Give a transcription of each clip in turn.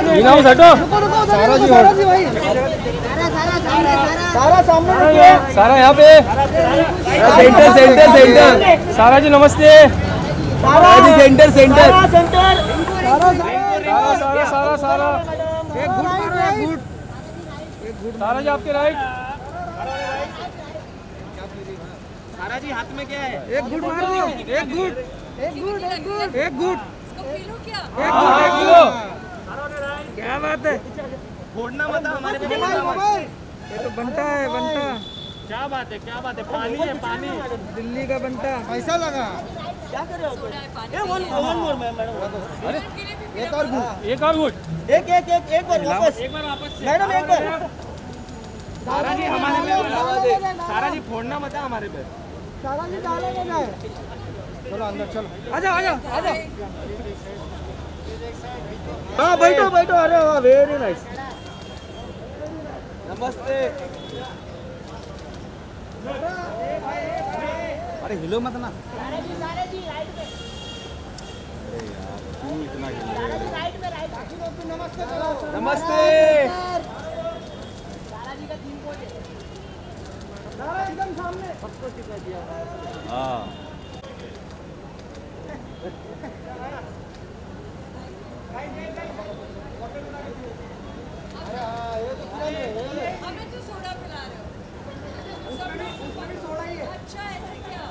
सारा जी सारा जी भाई। सारा सामने सारा यहाँ पे। Centre centre centre. सारा जी नमस्ते। सारा जी सेंटर सेंटर। सेंटर। सारा सारा। सारा सारा सारा। एक गुड मारो एक गुड। सारा जी आपके राइट सारा जी हाथ में क्या है? एक गुड मार एक गुड। एक गुड एक गुड। एक गुड। हाँ, एक किलो क्या बात है? फोड़ना मत हमारे पे ये तो बनता है बनता क्या बात है क्या बात है पानी है पानी। दिल्ली का बनता पैसा लगा। क्या कर रहे हो A one one more madam एक और गुड एक और एक एक एक एक बार वापस। एक बार वापस मैडम एक बार। सारा जी हमारे पे सारा जी फोड़ना मत हमारे पे। सारा जी डालेंगे ना चलो अंदर चलो। आजा आजा आजा हाँ बैठो बैठो। अरे वाह वेरी नाइस नमस्ते। अरे, हिलो मत ना। नमस्ते। सामने हाँ हमें तो सोडा पिला रहे हो सब लोग अच्छा ऐसे क्या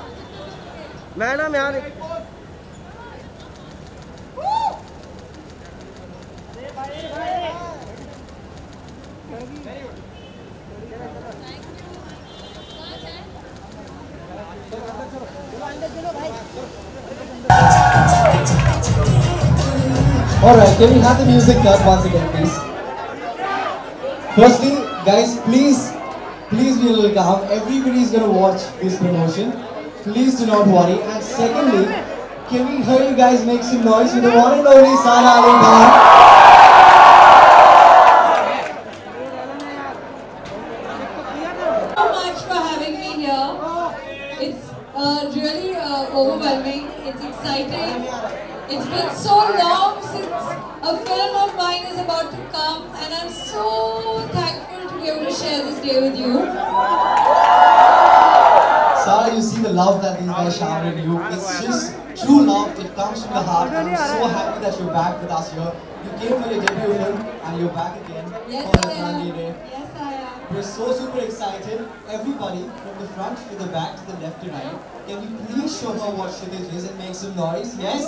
मैडम यार Alright, can we have the music cut once again, please? Firstly, guys, please, please a little calm. Everybody is gonna watch this promotion. Please do not worry. And secondly, can we hear you guys make some noise with the one and only Sana Ali Khan? so much for having me here. It's uh, really uh, overwhelming. It's exciting. It's been so long since a film of mine is about to come, and I'm so thankful to be able to share this day with you love that these guys shower in you. It's just true love. It comes from the heart. I'm so happy that you're back with us here. You came for your debut film and you're back again Yes, for I Sunday am. Day. Yes, I am. We're so super excited. Everybody, from the front to the back to the left to right, can you please show her what Kshitij is and make some noise? Yes?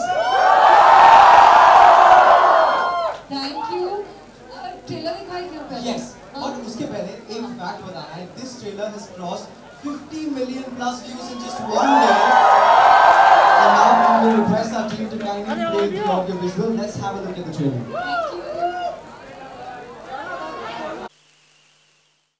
Thank you. Uh, trailer दिखाई क्या पहले? Yes. और उसके पहले एक fact बताना है this trailer has crossed 50 million plus views in just one day. And now I'm going to request our team to kindly play the audio visual. Let's have a look at the trailer.